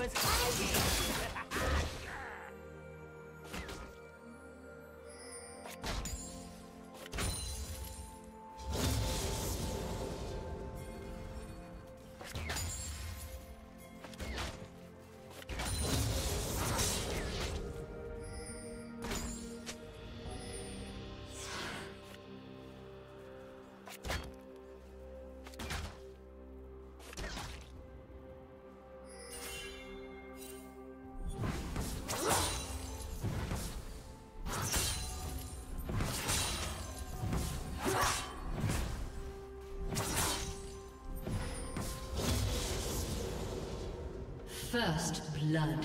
was hiding. First blood.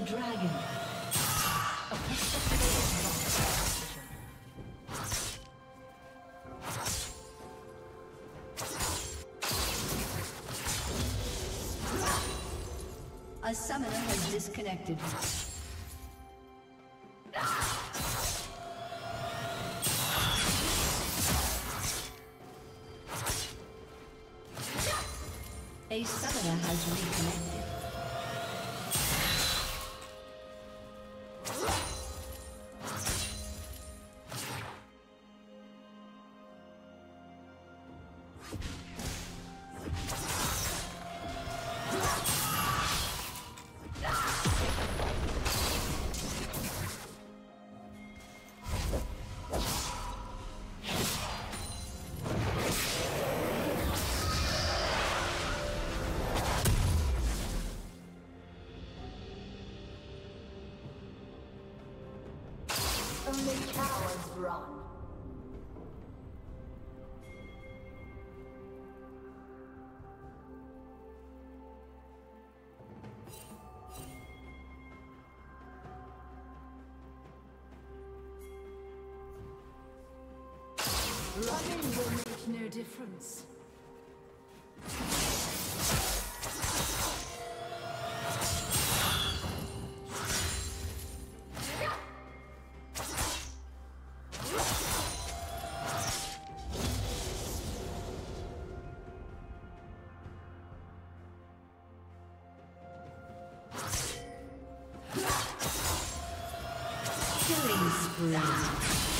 The dragon. A summoner has disconnected. run. Running will make no difference. Killing spree.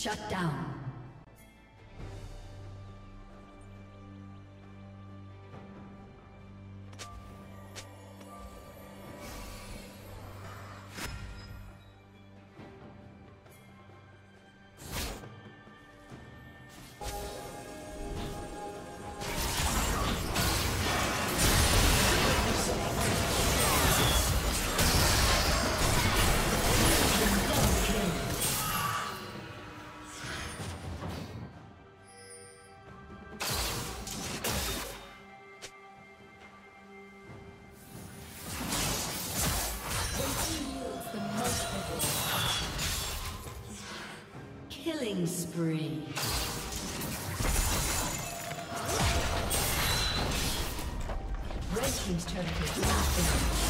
Shut down. Killing spree. Red team's.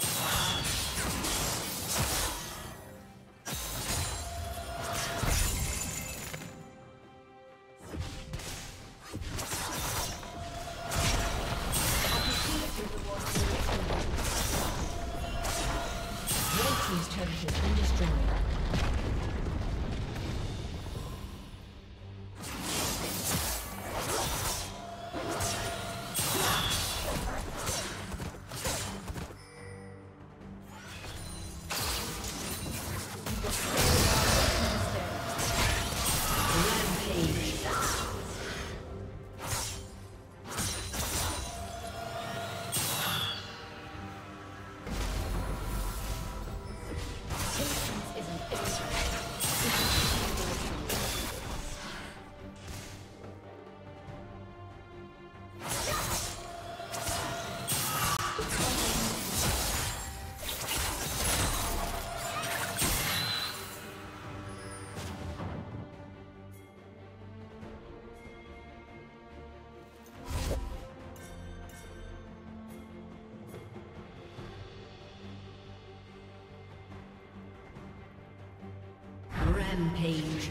Dead. Let's go. Rampage.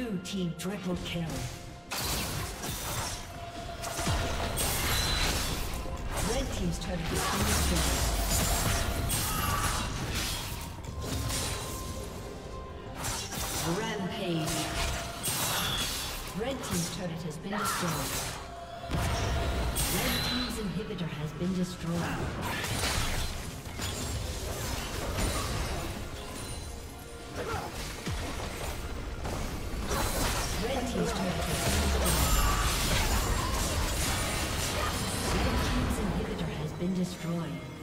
Blue team triple kill. Red team's turret has been. Rampage. Red team's turret has been destroyed. Red team's inhibitor has been destroyed. Destroyed.